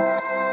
Música